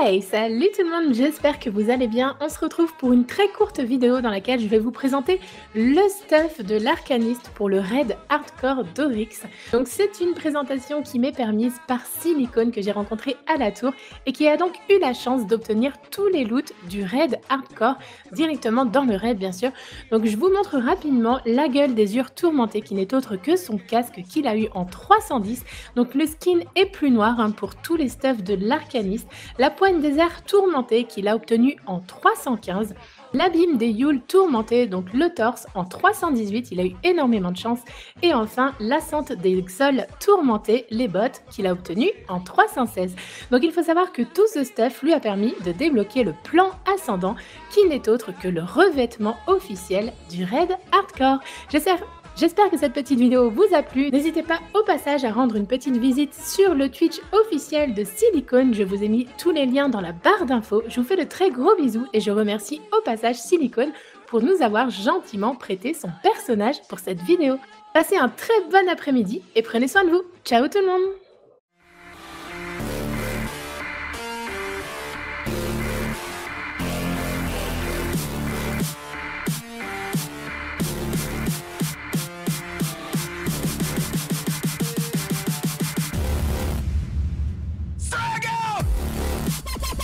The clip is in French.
Hey, salut tout le monde, j'espère que vous allez bien. On se retrouve pour une très courte vidéo dans laquelle je vais vous présenter le stuff de l'arcaniste pour le raid hardcore d'Orix. Donc c'est une présentation qui m'est permise par Silicone que j'ai rencontré à la tour et qui a donc eu la chance d'obtenir tous les loots du raid hardcore directement dans le raid bien sûr. Donc je vous montre rapidement la gueule des urs tourmentés qui n'est autre que son casque qu'il a eu en 310. Donc le skin est plus noir hein, pour tous les stuffs de l'arcaniste. La des airs tourmentés qu'il a obtenu en 315, l'abîme des Yule tourmentés, donc le torse en 318, il a eu énormément de chance, et enfin l'ascente des sols tourmentés, les bottes, qu'il a obtenu en 316. Donc il faut savoir que tout ce stuff lui a permis de débloquer le plan ascendant, qui n'est autre que le revêtement officiel du raid hardcore. J'espère J'espère que cette petite vidéo vous a plu. N'hésitez pas au passage à rendre une petite visite sur le Twitch officiel de Silicone. Je vous ai mis tous les liens dans la barre d'infos. Je vous fais de très gros bisous et je remercie au passage Silicone pour nous avoir gentiment prêté son personnage pour cette vidéo. Passez un très bon après-midi et prenez soin de vous. Ciao tout le monde Chicago!